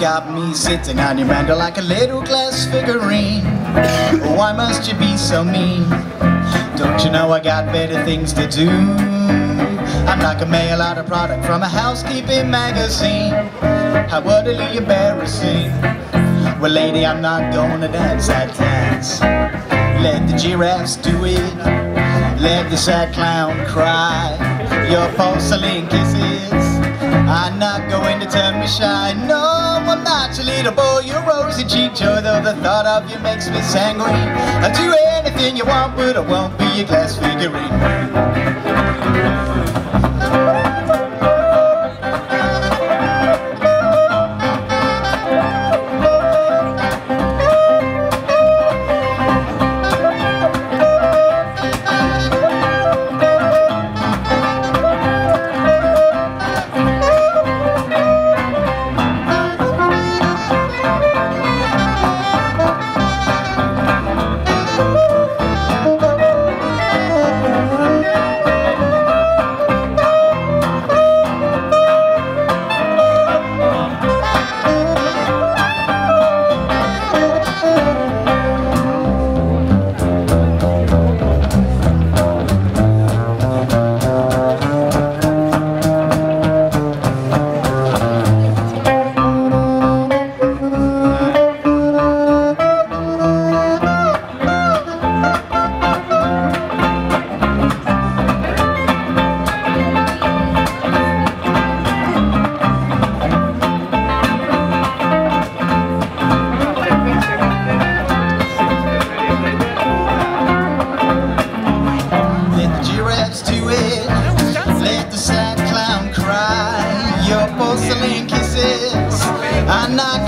got me sitting on your mantle like a little glass figurine Why must you be so mean? Don't you know I got better things to do? I'm not gonna mail out a product from a housekeeping magazine. How utterly embarrassing. Well, lady, I'm not gonna dance that dance. Let the giraffes do it. Let the sad clown cry. Your porcelain kisses. I'm not going to turn me shy. No, I'm not your little boy, your rosy cheek joy. Though the thought of you makes me sanguine. I'll do anything you want, but I won't be a glass figurine.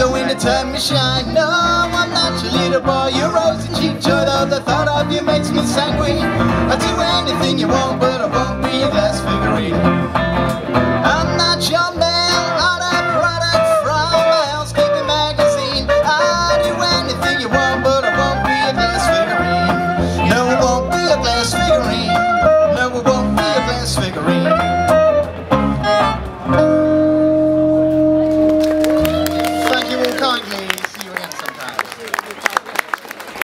going to turn me shine. No, I'm not your little boy. You're rosy-cheeked joy Though the thought of you makes me sanguine. I'll do anything you want But I won't be your figurine. I'm not your man product from a housekeeping magazine. I'll do anything you want But I won't be your glass figurine. No, I won't be your glass figurine. No, I won't be your glass figurine.